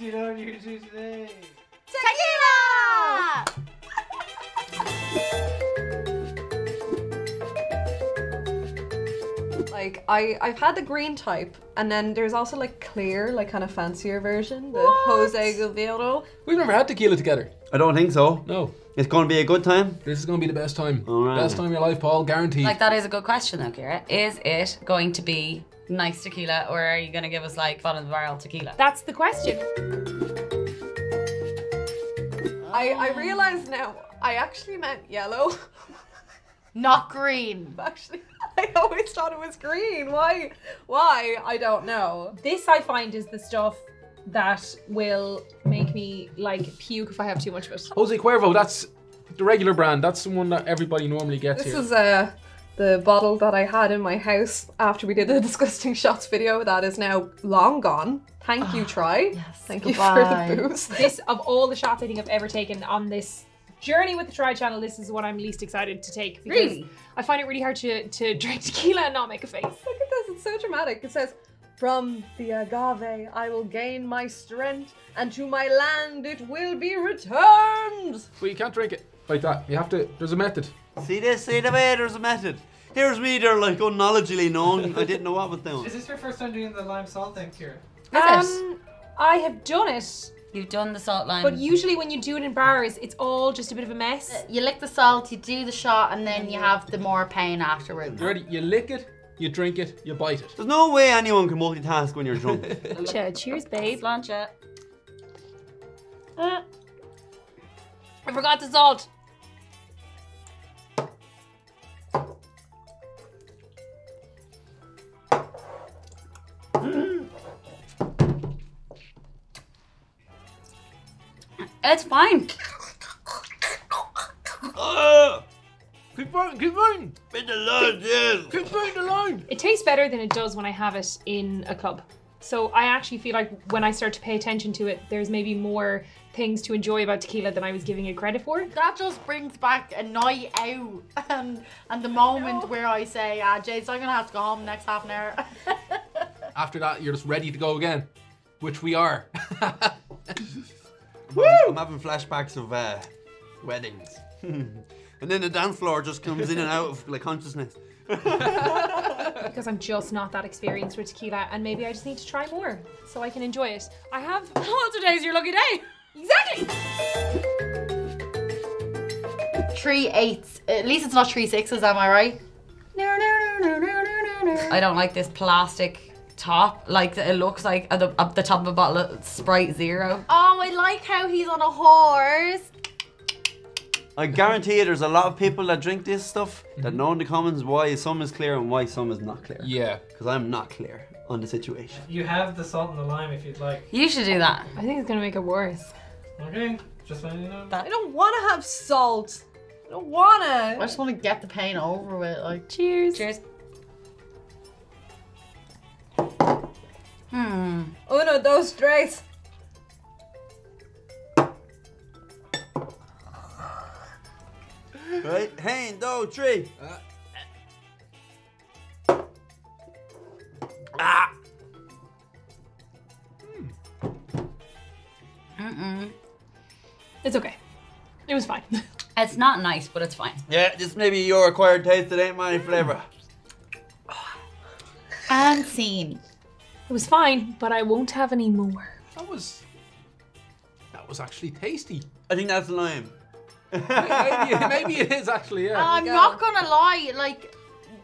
do you know what you're do today? Tequila! Like I, I've had the green type, and then there's also like clear, like kind of fancier version, the What? Jose Gavero. We've never had tequila together. I don't think so. No. It's going to be a good time. This is going to be the best time. All right. Best time of your life, Paul. Guaranteed. Like that is a good question though, Ciara. Is it going to be nice tequila or are you gonna give us like bottom of the barrel tequila? That's the question. I, I realize now, I actually meant yellow. Not green. actually, I always thought it was green. Why? Why? I don't know. This I find is the stuff that will make me like puke if I have too much of it. Jose Cuervo, that's the regular brand. That's the one that everybody normally gets This here. is uh, the bottle that I had in my house after we did the disgusting shots video that is now long gone. Thank you, ah, Try. yes, Thank you for the booze. This of all the shots I think I've ever taken on this journey with the Try channel, this is what I'm least excited to take because Really? I find it really hard to, to drink tequila and not make a face. Look at this, it's so dramatic. It says, From the agave I will gain my strength, and to my land it will be returned. But you can't drink it like that. You have to. There's a method. See this? See the way? There's a method. Here's me there, like unknowledgeably knowing I didn't know what was doing. Is this your first time doing the lime salt thing, Ciara? Is it? Um, I have done it, You've done the salt lime. but usually when you do it in bars, it's all just a bit of a mess. you lick the salt, you do the shot, and then you have the more pain afterwards. You ready? You lick it, you drink it, you bite it. There's no way anyone can multitask when you're drunk. Che- Cheers, babe. Sláinte. Uh, I forgot the salt. It's fine. Ah! Keep going, keep going, Bit the lunch, yes. keep going the line. It tastes better than it does when I have it in a club. So I actually feel like when I start to pay attention to it, there's maybe more things to enjoy about tequila than I was giving it credit for. That just brings back a night out and, and the moment where I say, ah, Jade, so I'm gonna have to go home next half an hour. After that, you're just ready to go again, which we are. Woo! I'm having flashbacks of uh, weddings. and then the dance floor just comes in and out of like consciousness. because I'm just not that experienced with tequila, and maybe I just need to try more so I can enjoy it. I have. oh, today's your lucky day. Exactly! Three eights. At least it's not three sixes, am I right? I don't like this plastic top. Like it looks like at the, at the top of a bottle of Sprite Zero. Oh, I like how he's on a horse. I guarantee you there's a lot of people that drink this stuff that know in the comments why some is clear and why some is not clear. yeah. Because I'm not clear on the situation. You have the salt and the lime if you'd like. You should do that. I think it's gonna make it worse. Okay, just letting you know. I don't want to have salt. I don't want to. I just want to get the pain over with. Like, Cheers. cheers. Hmm. Uno, dos, tres. Right? Hey, no, three. Ah! Mm-mm. It's okay. It was fine. It's not nice, but it's fine. Yeah, this maybe your acquired taste. It ain't my flavour. And scene. It was fine, but I won't have any more. That was. That was actually tasty. I think that's lime. maybe, maybe it is actually. Yeah. I'm go. not gonna lie, like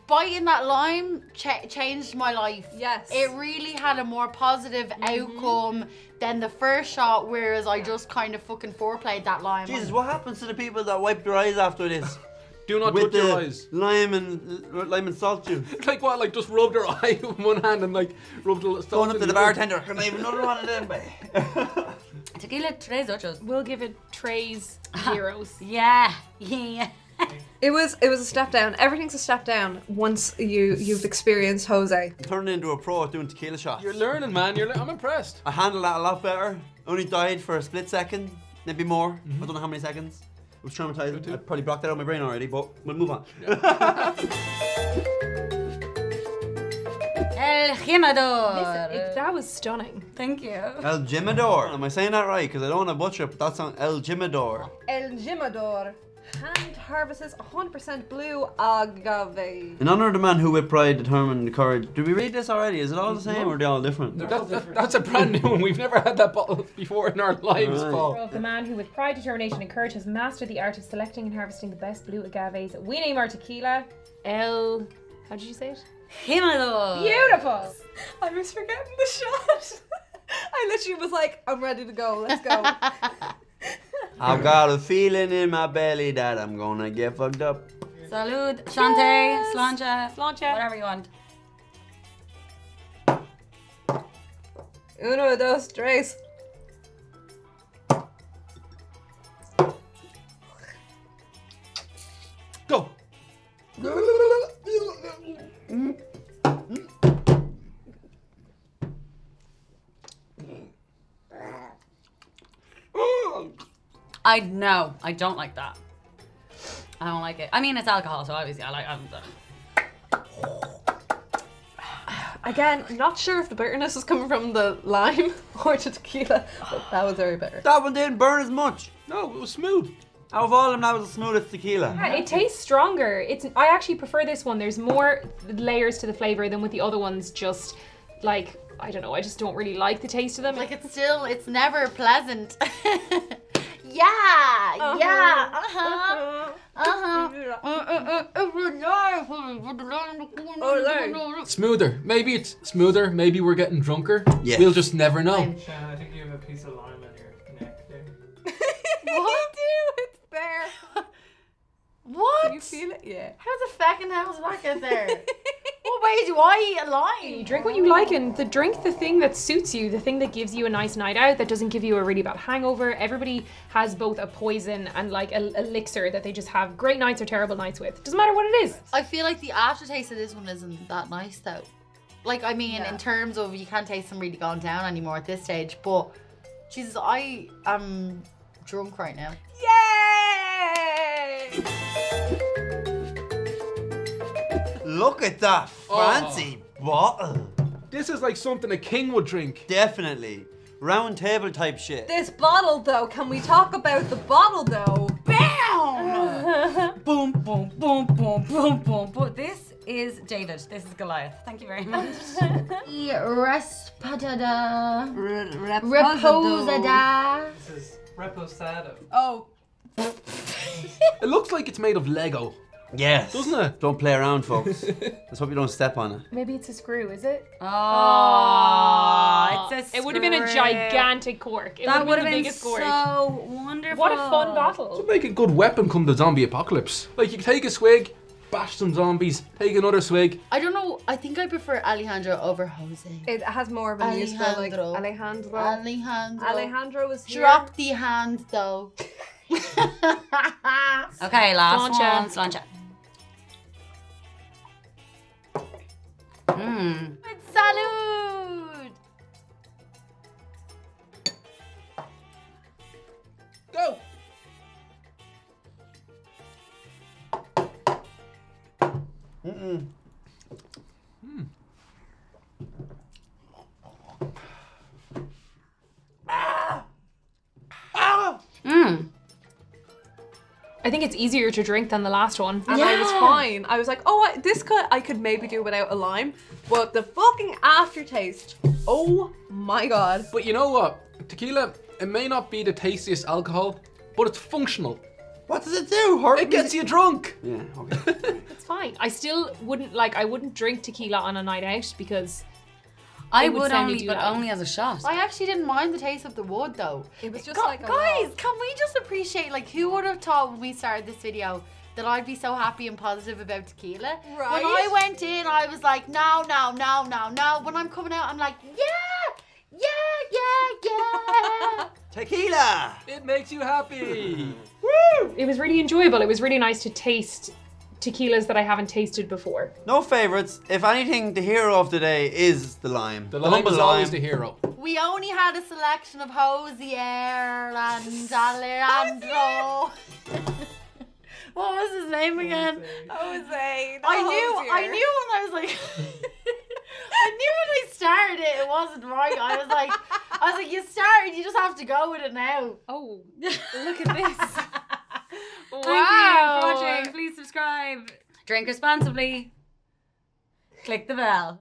biting that lime cha- changed my life. Yes. It really had a more positive mm-hmm. outcome than the first shot, whereas I just kind of fucking foreplayed that lime. Jesus, what happens to the people that wipe their eyes after this? Do not With touch the your eyes. lime and lime and salt juice. Like what? Like just rubbed their eye with one hand and like rub the stuff. Going up to the other. bartender. Can I have another one of them, babe? Tequila tres ochos. We'll give it trays zeros. Yeah, yeah. It was it was a step down. Everything's a step down once you you've experienced Jose. Turned into a pro at doing tequila shots. You're learning, man. You're. Le- I'm impressed. I handled that a lot better. Only died for a split second, maybe more. Mm-hmm. I don't know how many seconds. It was traumatizing. I probably blocked that out of my brain already, but we'll move on. El Jimador. It- that was stunning. Thank you. El Jimador. Am I saying that right? Because I don't want to butcher it, but that's on El Jimador. El Jimador. Hand harvests 100% blue agave. In honor of the man who with pride determined the courage. Did we read this already? Is it all the same or are they all different? That, that- that's a brand new one. We've never had that bottle before in our lives, Right. Paul. Of the man who, with pride, determination, and courage, has mastered the art of selecting and harvesting the best blue agaves. We name our tequila El. How did you say it? Jimador. Beautiful. I was forgetting the shot. I literally was like, I'm ready to go. Let's go. I've got a feeling in my belly that I'm gonna get fucked up. Salud. Shante. Sláinte. Sláinte. Whatever you want. Uno, dos, tres. I know. I don't like that. I don't like it. I mean, it's alcohol, so obviously I like. I'm, Again, not sure if the bitterness is coming from the lime or the tequila, but that was very bitter. That one didn't burn as much. No, it was smooth. Out of all of them, that was the smoothest tequila. Yeah, it tastes stronger. It's. I actually prefer this one. There's more layers to the flavor than with the other ones. Just like I don't know. I just don't really like the taste of them. like it's still, it's never pleasant. yeah, uh-huh. yeah, uh-huh. uh huh, uh huh. Oh, smoother. Maybe it's smoother. Maybe we're getting drunker. Yes. We'll just never know. Shannon, I think you have a piece of lime in your neck there. What? do? It's there. What? You feel it? Yeah. How the fucking hell is that get there? what way do I eat a You drink what you like and the drink the thing that suits you, the thing that gives you a nice night out, that doesn't give you a really bad hangover. Everybody has both a poison and like a elixir that they just have great nights or terrible nights with. Doesn't matter what it is. I feel like the aftertaste of this one isn't that nice though. Like I mean, Yeah. in terms of you can't taste them really gone down anymore at this stage. But Jesus, I am drunk right now. Yay! Look at that oh. fancy bottle. This is like something a king would drink. Definitely. Round table type shit. This bottle, though, can we talk about the bottle, though? Bam! boom, boom, boom, boom, boom, boom. But this is David. This is Goliath. Thank you very much. Respada. Reposada. This is reposado. Oh, It looks like it's made of Lego, Yes. doesn't it? Don't play around, folks. Let's hope you don't step on it. Maybe it's a screw, is it? Oh, it's a It would have been a gigantic cork. It That would have been been the biggest cork. so wonderful. What a fun bottle. Make a good weapon come the zombie apocalypse. Like you take a swig, bash some zombies, take another swig. I don't know. I think I prefer Alejandro over Jose. it has more of a useful, like, Alejandro. Alejandro. Alejandro. Alejandro was here. Drop the hand though. okay, last Sláinte. one. Sláinte. Mmm. Salud! Go. Mm-mm. I think it's easier to drink than the last one. And I was fine. I was like, oh, I, this could I could maybe do without a lime, but the fucking aftertaste. Oh my god. But you know what? Tequila, it may not be the tastiest alcohol, but it's functional. What does it do? Hurt It gets you drunk. Yeah, okay. It's fine. I still wouldn't like. I wouldn't drink tequila on a night out because I would would only, do but that. only as a shot. I actually didn't mind the taste of the wood though. It was just Gu- like a guys, log. can we just appreciate like who would have thought when we started this video that I'd be so happy and positive about tequila? Right. When I went in, I was like, no, no, no, no, no. When I'm coming out, I'm like, yeah, yeah, yeah, yeah. Tequila! It makes you happy. Woo! It was really enjoyable. It was really nice to taste tequilas that I haven't tasted before. No favorites. If anything, the hero of the day is the lime. The, the lime is always the hero. We only had a selection of Hosier and Alejandro. what was his name again? Jose. I knew. I knew when I was like. I knew when I started it, it wasn't right. I was like, I was like, you started, you just have to go with it now. Oh, look at this. Wow. Thank you for watching. Please subscribe. Drink responsibly. Click the bell.